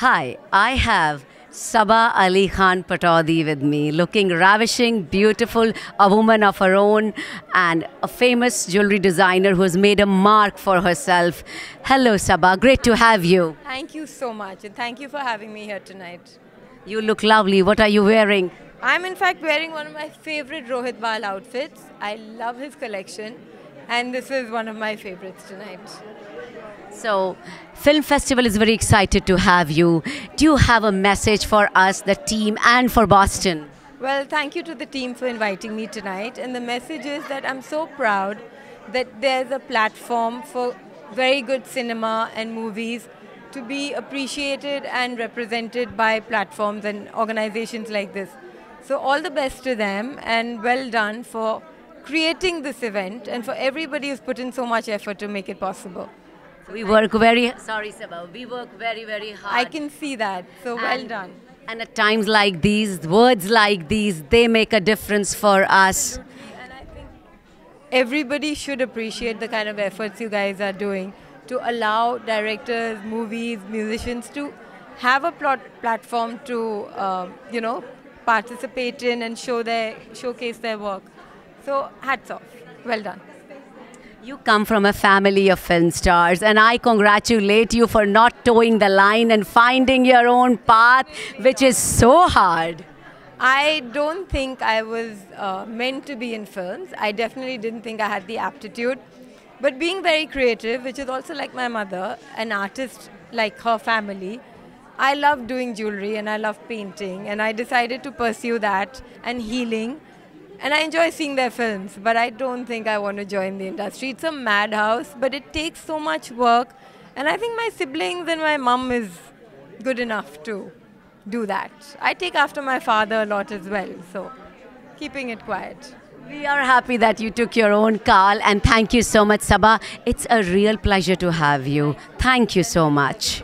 Hi, I have Saba Ali Khan Pataudi with me, looking ravishing, beautiful, a woman of her own, and a famous jewelry designer who has made a mark for herself. Hello, Saba. Great to have you. Thank you so much, and thank you for having me here tonight. You look lovely. What are you wearing? I'm in fact wearing one of my favorite Rohit Bal outfits. I love his collection, and this is one of my favorites tonight. So, Film Festival is very excited to have you. Do you have a message for us, the team, and for Boston? Well, thank you to the team for inviting me tonight. And the message is that I'm so proud that there's a platform for very good cinema and movies to be appreciated and represented by platforms and organizations like this. So, all the best to them and well done for creating this event and for everybody who's put in so much effort to make it possible. We work very sorry, Saba. We work very, very hard. I can see that. So well done. And at times like these, words like these, they make a difference for us. And I think everybody should appreciate the kind of efforts you guys are doing to allow directors, movies, musicians to have a plot platform to, um, you know, participate in and show their showcase their work. So hats off. Well done. You come from a family of film stars, and I congratulate you for not towing the line and finding your own path, which is so hard. I don't think I was uh, meant to be in films. I definitely didn't think I had the aptitude. But being very creative, which is also like my mother, an artist like her family, I love doing jewelry and I love painting. And I decided to pursue that and healing. And I enjoy seeing their films, but I don't think I want to join the industry. It's a madhouse, but it takes so much work. And I think my siblings and my mum is good enough to do that. I take after my father a lot as well, so keeping it quiet. We are happy that you took your own call, and thank you so much, Saba. It's a real pleasure to have you. Thank you so much.